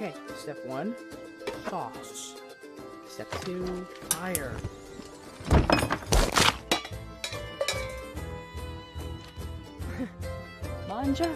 Okay, step one, sauce. Step two, fire. Manja.